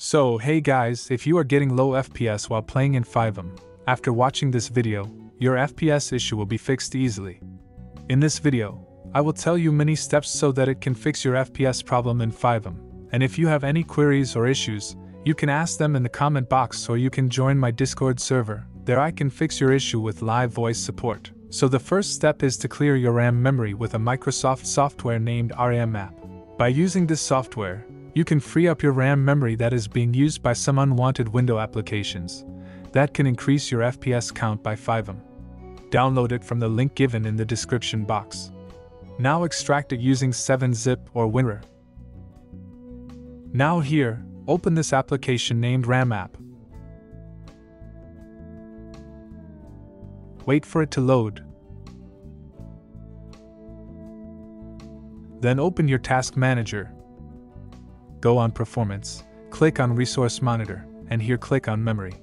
So, hey guys, if you are getting low FPS while playing in FiveM, after watching this video, your FPS issue will be fixed easily. In this video, I will tell you many steps so that it can fix your FPS problem in FiveM, and if you have any queries or issues, you can ask them in the comment box or you can join my Discord server, there I can fix your issue with live voice support. So the first step is to clear your RAM memory with a Microsoft software named RAMMap. By using this software, you can free up your RAM memory that is being used by some unwanted window applications. That can increase your FPS count by FiveM. Download it from the link given in the description box. Now extract it using 7-zip or WinRAR. Now here, open this application named RAMMap. Wait for it to load. Then open your Task Manager go on Performance, click on Resource Monitor, and here click on Memory.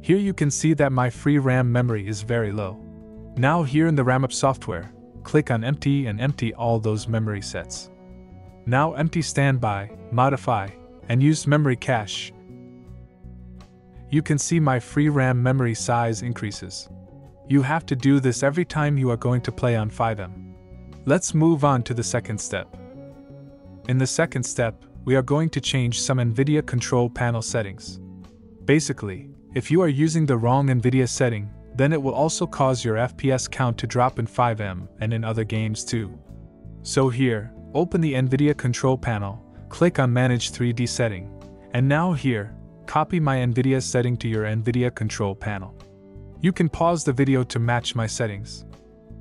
Here you can see that my free RAM memory is very low. Now here in the RAMMap software, click on Empty and empty all those memory sets. Now empty Standby, Modify, and use Memory Cache. You can see my free RAM memory size increases. You have to do this every time you are going to play on FiveM. Let's move on to the second step. In the second step, we are going to change some NVIDIA control panel settings. Basically, if you are using the wrong NVIDIA setting, then it will also cause your FPS count to drop in FiveM and in other games too. So here, open the NVIDIA control panel, click on Manage 3D setting, and now here, copy my NVIDIA setting to your NVIDIA control panel. You can pause the video to match my settings.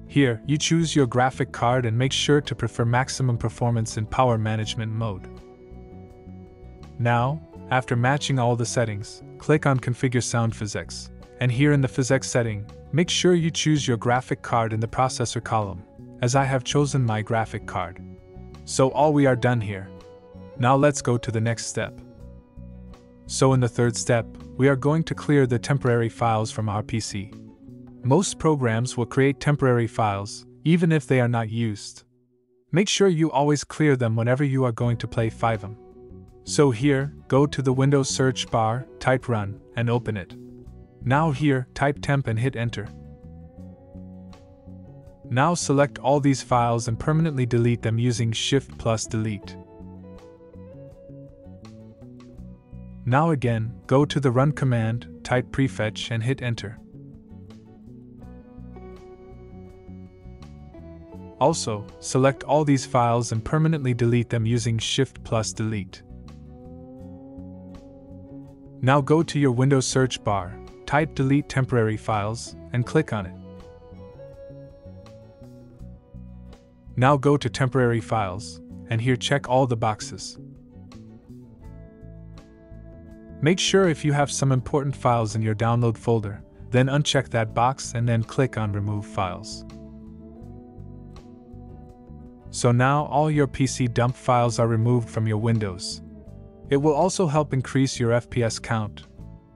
Here, you choose your graphic card and make sure to prefer maximum performance in power management mode. Now, after matching all the settings, click on Configure Surround, PhysX, and here in the Physics setting, make sure you choose your graphic card in the processor column, as I have chosen my graphic card. So all we are done here. Now let's go to the next step. So in the third step, we are going to clear the temporary files from our PC. Most programs will create temporary files, even if they are not used. Make sure you always clear them whenever you are going to play FiveM. So here, go to the Windows search bar, type run, and open it. Now here, type temp and hit enter. Now select all these files and permanently delete them using Shift plus Delete. Now again, go to the run command, type prefetch and hit enter. Also, select all these files and permanently delete them using Shift plus Delete. Now go to your Windows search bar, type Delete Temporary Files, and click on it. Now go to Temporary Files, and here check all the boxes. Make sure if you have some important files in your download folder, then uncheck that box and then click on Remove Files. So now all your PC dump files are removed from your Windows. It will also help increase your FPS count.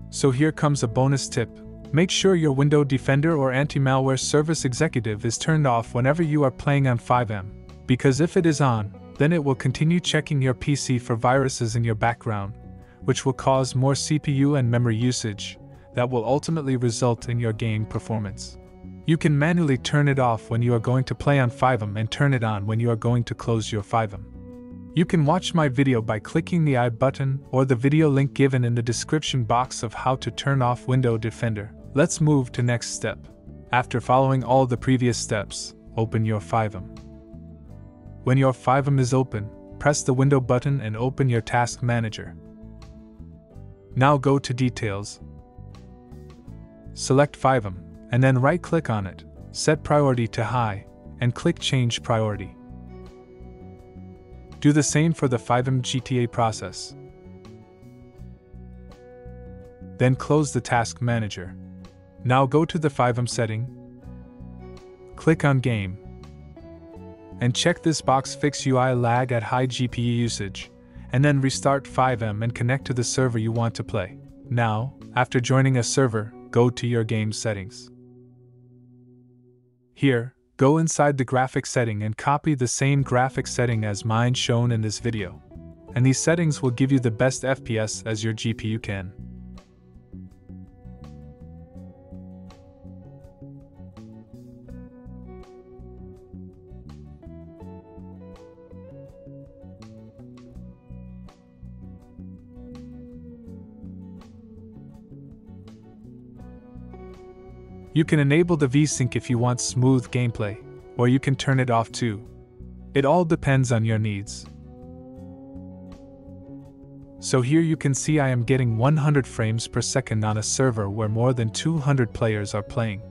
So here comes a bonus tip. Make sure your Window Defender or Anti-Malware Service Executive is turned off whenever you are playing on FiveM, because if it is on, then it will continue checking your PC for viruses in your background, which will cause more CPU and memory usage, that will ultimately result in your game performance. You can manually turn it off when you are going to play on FiveM and turn it on when you are going to close your FiveM. You can watch my video by clicking the I button or the video link given in the description box of how to turn off Window Defender. Let's move to next step. After following all the previous steps, open your FiveM. When your FiveM is open, press the Window button and open your Task Manager. Now go to Details. Select FiveM, and then right-click on it, set priority to High, and click Change Priority. Do the same for the FiveM GTA process. Then close the Task Manager. Now go to the FiveM setting, click on Game, and check this box Fix UI lag at high GPU usage, and then restart FiveM and connect to the server you want to play. Now, after joining a server, go to your game settings. Here, Go inside the graphic setting and copy the same graphic setting as mine shown in this video. and these settings will give you the best FPS as your GPU can. You can enable the VSync if you want smooth gameplay, or you can turn it off too. It all depends on your needs. So here you can see I am getting 100 frames per second on a server where more than 200 players are playing.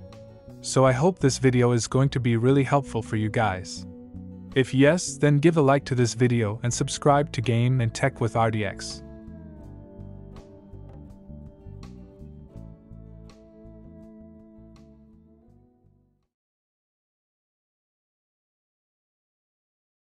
So I hope this video is going to be really helpful for you guys. If yes, then give a like to this video and subscribe to Game and Tech with RDX.